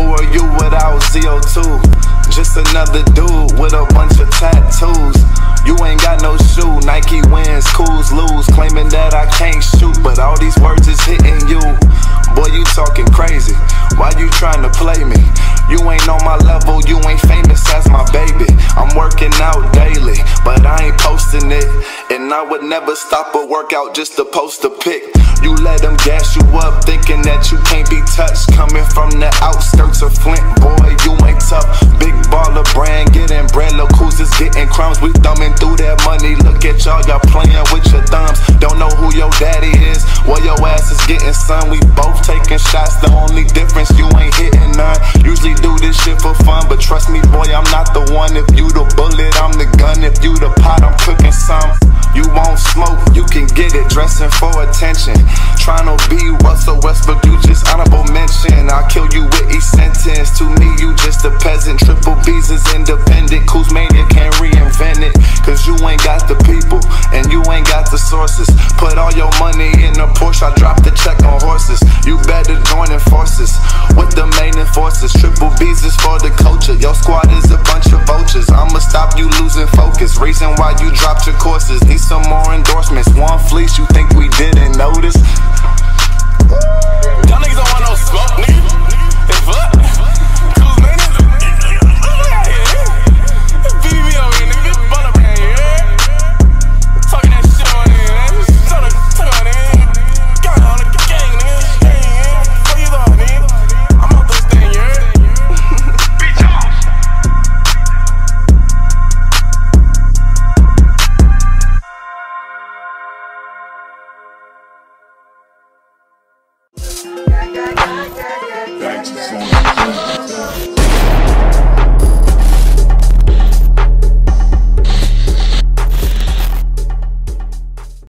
Who are you without ZO2? Just another dude with a bunch of tattoos. You ain't got no shoe, Nike wins, Cools lose. Claiming that I can't shoot, but all these words is hitting you. Boy, you talking crazy. Why you trying to play me? You ain't on my level, you ain't famous as my baby. I'm working out daily, but I ain't posting it. And I would never stop a workout just to post a pic. You let them gas you up, thinking that you can't be touched. Coming from the outskirts of Flint, boy, you ain't tough. Big baller brand, getting brand, look who's just getting crumbs. We thumbing through that money, look at y'all, y'all playing with your thumbs. Don't know who your daddy is, well, your ass is getting some. We both taking shots, the only difference you ain't hitting none. Usually do this shit for fun, but trust me, boy, I'm not the one. If you the bullet, I'm the gun. If it, dressing for attention. Trying to be Russell Westbrook, you just honorable mention. I'll kill you with each sentence. To me, you just a peasant. Triple B's is independent. Kuzmania can't reinvent it. Cause you ain't got the people, and you ain't got the sources. Put all your money in a Porsche, I drop the check on horses. You better join in forces with the main enforcers. Triple B's is for the culture. Your squad is a bunch of vultures. I'ma stop you losing focus. Reason why you dropped your courses. Need some more endorsements. One fleece, you think Yeah, yeah, yeah.